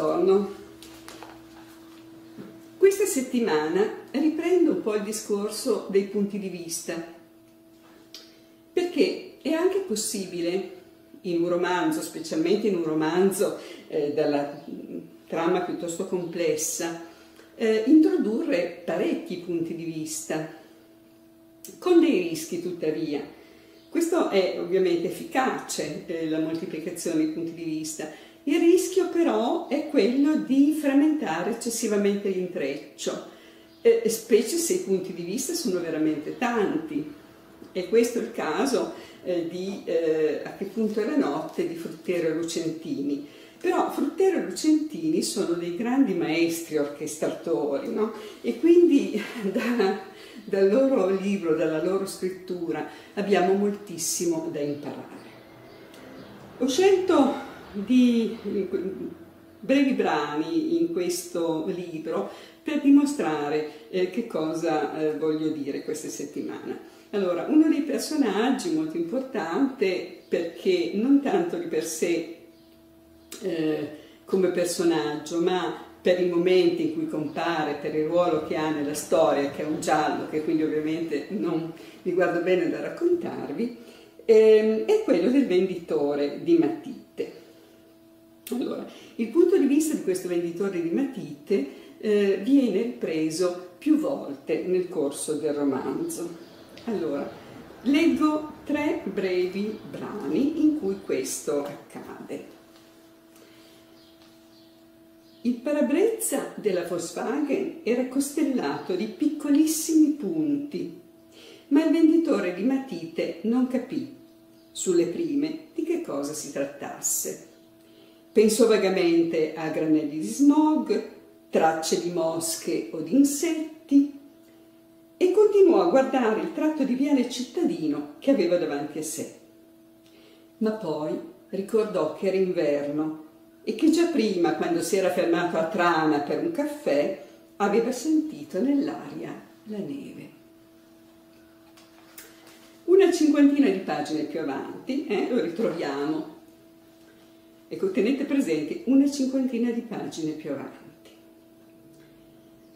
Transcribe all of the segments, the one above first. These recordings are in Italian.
Buongiorno. Questa settimana riprendo un po' il discorso dei punti di vista, perché è anche possibile in un romanzo, specialmente in un romanzo eh, dalla trama piuttosto complessa, eh, introdurre parecchi punti di vista, con dei rischi tuttavia. Questo è ovviamente efficace, eh, la moltiplicazione dei punti di vista. Il rischio però è quello di frammentare eccessivamente l'intreccio, eh, specie se i punti di vista sono veramente tanti. E questo è il caso eh, di eh, A che punto è la notte di Fruttiero e Lucentini. Però Fruttero e Lucentini sono dei grandi maestri orchestratori, no? E quindi da, dal loro libro, dalla loro scrittura, abbiamo moltissimo da imparare. Ho scelto di brevi brani in questo libro per dimostrare eh, che cosa eh, voglio dire questa settimana. Allora, uno dei personaggi molto importante perché non tanto di per sé eh, come personaggio, ma per i momenti in cui compare, per il ruolo che ha nella storia, che è un giallo, che quindi ovviamente non mi guardo bene da raccontarvi, ehm, è quello del venditore di matite. Allora, il punto di vista di questo venditore di matite eh, viene ripreso più volte nel corso del romanzo. Allora, leggo tre brevi brani in cui questo accade. Il parabrezza della Volkswagen era costellato di piccolissimi punti, ma il venditore di matite non capì, sulle prime, di che cosa si trattasse. Pensò vagamente a granelli di smog, tracce di mosche o di insetti e continuò a guardare il tratto di viale cittadino che aveva davanti a sé. Ma poi ricordò che era inverno e che già prima, quando si era fermato a Trana per un caffè, aveva sentito nell'aria la neve. Una cinquantina di pagine più avanti eh, lo ritroviamo. Ecco, tenete presente una cinquantina di pagine più avanti.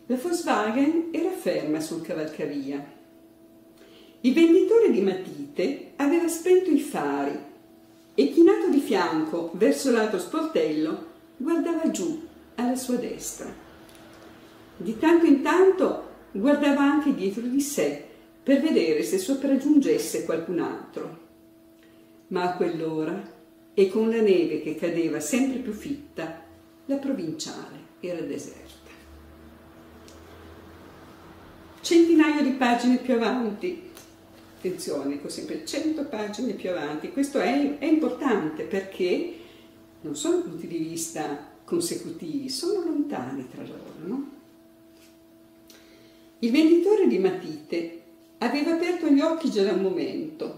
La Volkswagen era ferma sul cavalcavia. Il venditore di matite aveva spento i fari e chinato di fianco verso l'altro sportello guardava giù alla sua destra. Di tanto in tanto guardava anche dietro di sé per vedere se sopraggiungesse qualcun altro. Ma a quell'ora, e con la neve che cadeva sempre più fitta, la provinciale era deserta. Centinaio di pagine più avanti attenzione, dico sempre 100 pagine più avanti, questo è, è importante perché non sono punti di vista consecutivi, sono lontani tra loro. No? Il venditore di matite aveva aperto gli occhi già da un momento,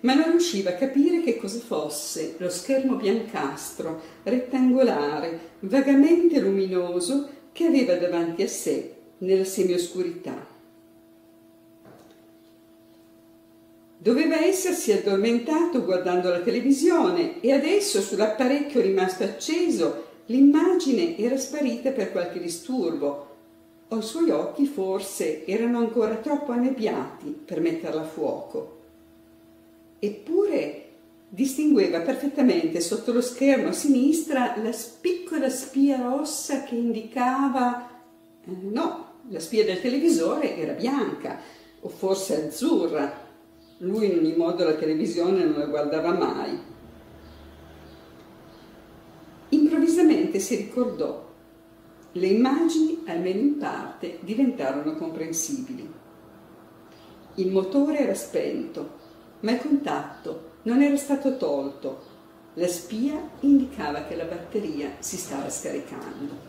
ma non riusciva a capire che cosa fosse lo schermo biancastro, rettangolare, vagamente luminoso che aveva davanti a sé nella semioscurità. Doveva essersi addormentato guardando la televisione e adesso sull'apparecchio rimasto acceso l'immagine era sparita per qualche disturbo o i suoi occhi forse erano ancora troppo annebbiati per metterla a fuoco. Eppure distingueva perfettamente sotto lo schermo a sinistra la piccola spia rossa che indicava... Eh, no, la spia del televisore era bianca o forse azzurra lui in ogni modo la televisione non la guardava mai. Improvvisamente si ricordò. Le immagini, almeno in parte, diventarono comprensibili. Il motore era spento, ma il contatto non era stato tolto. La spia indicava che la batteria si stava scaricando.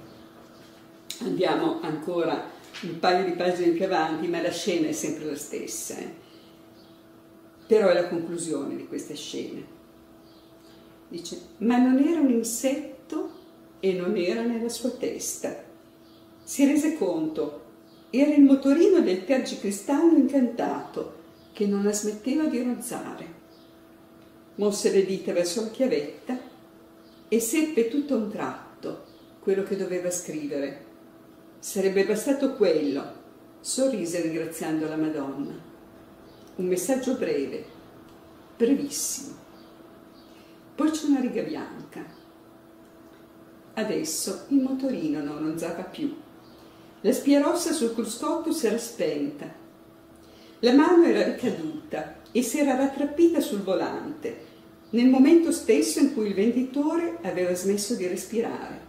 Andiamo ancora un paio di pagine più avanti, ma la scena è sempre la stessa. Eh? però è la conclusione di queste scene. Dice, ma non era un insetto e non era nella sua testa. Si rese conto, era il motorino del tergicristallo incantato che non la smetteva di rozzare. Mosse le dita verso la chiavetta e seppe tutto a un tratto quello che doveva scrivere. Sarebbe bastato quello. Sorrise ringraziando la Madonna. Un messaggio breve, brevissimo. Poi c'è una riga bianca. Adesso il motorino non ronzava più. La spia rossa sul cruscotto si era spenta. La mano era ricaduta e si era rattrappita sul volante nel momento stesso in cui il venditore aveva smesso di respirare.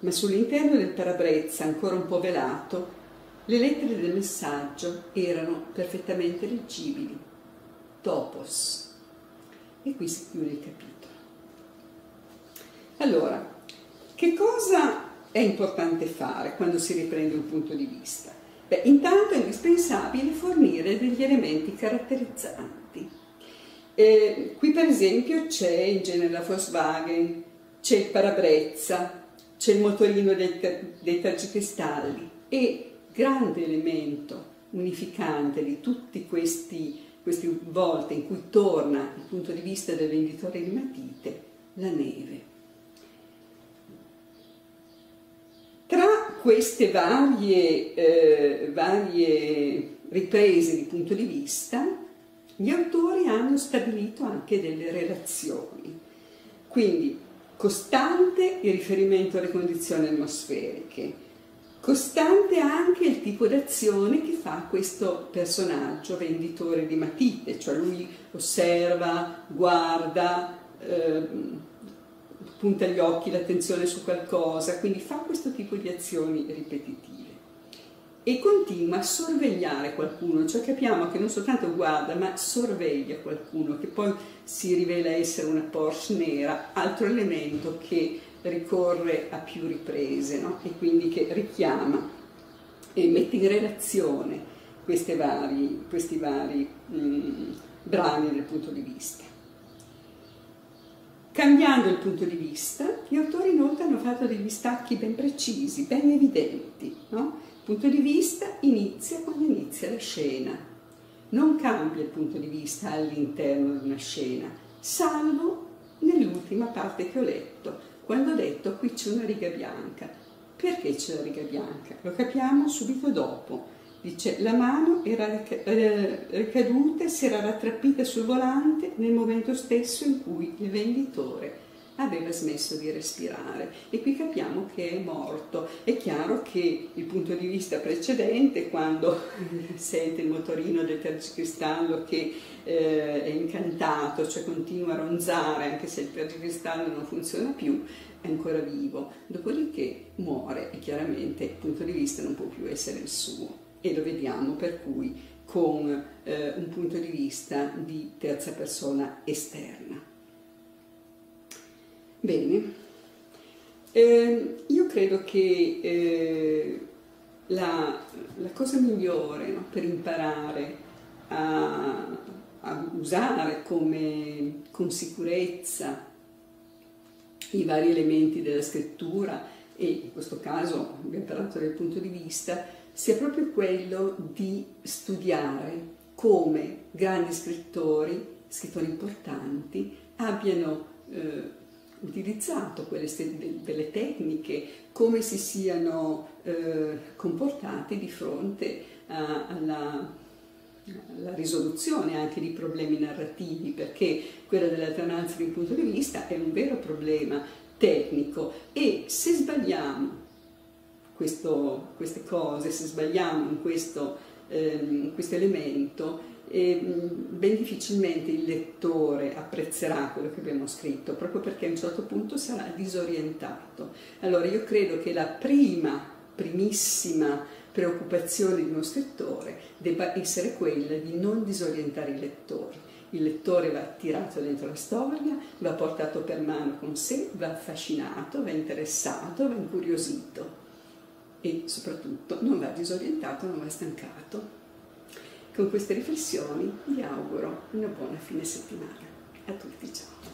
Ma sull'interno del parabrezza, ancora un po' velato, le lettere del messaggio erano perfettamente leggibili. Topos. E qui si chiude il capitolo. Allora, che cosa è importante fare quando si riprende un punto di vista? Beh, intanto è indispensabile fornire degli elementi caratterizzanti. Eh, qui per esempio c'è in genere la Volkswagen, c'è il parabrezza, c'è il motorino dei, dei tergicristalli e grande elemento unificante di tutti questi queste volte in cui torna il punto di vista del venditore di matite, la neve. Tra queste varie, eh, varie riprese di punto di vista, gli autori hanno stabilito anche delle relazioni. Quindi costante il riferimento alle condizioni atmosferiche, Costante anche il tipo d'azione che fa questo personaggio venditore di matite, cioè lui osserva, guarda, eh, punta gli occhi, l'attenzione su qualcosa, quindi fa questo tipo di azioni ripetitive e continua a sorvegliare qualcuno, cioè capiamo che non soltanto guarda ma sorveglia qualcuno che poi si rivela essere una Porsche nera, altro elemento che ricorre a più riprese no? e quindi che richiama e mette in relazione vari, questi vari mh, mm, brani del punto di vista. Cambiando il punto di vista, gli autori inoltre hanno fatto degli stacchi ben precisi, ben evidenti. No? Il punto di vista inizia quando inizia la scena, non cambia il punto di vista all'interno di una scena, salvo nell'ultima parte che ho letto, quando ho detto qui c'è una riga bianca. Perché c'è la riga bianca? Lo capiamo subito dopo. Dice la mano era eh, ricaduta e si era rattrappita sul volante nel momento stesso in cui il venditore aveva smesso di respirare. E qui capiamo che è morto. È chiaro che il punto di vista precedente, quando sente il motorino del tergicristallo che eh, è incantato, cioè continua a ronzare anche se il tergicristallo non funziona più, è ancora vivo, dopodiché muore e chiaramente il punto di vista non può più essere il suo e lo vediamo per cui con eh, un punto di vista di terza persona esterna. Bene, eh, io credo che eh, la, la, cosa migliore no, per imparare a, a usare come, con sicurezza i vari elementi della scrittura e in questo caso abbiamo parlato del punto di vista, sia proprio quello di studiare come grandi scrittori, scrittori importanti, abbiano eh, utilizzato quelle delle tecniche, come si siano eh, comportati di fronte a, alla, alla, risoluzione anche di problemi narrativi, perché quella dell'alternanza di punto di vista è un vero problema tecnico. E se sbagliamo questo, queste cose, se sbagliamo in questo, eh, questo elemento, e ben difficilmente il lettore apprezzerà quello che abbiamo scritto, proprio perché a un certo punto sarà disorientato. Allora io credo che la prima, primissima preoccupazione di uno scrittore debba essere quella di non disorientare il lettore. Il lettore va tirato dentro la storia, va portato per mano con sé, va affascinato, va interessato, va incuriosito e soprattutto non va disorientato, non va stancato. Con queste riflessioni vi auguro una buona fine settimana. A tutti, ciao!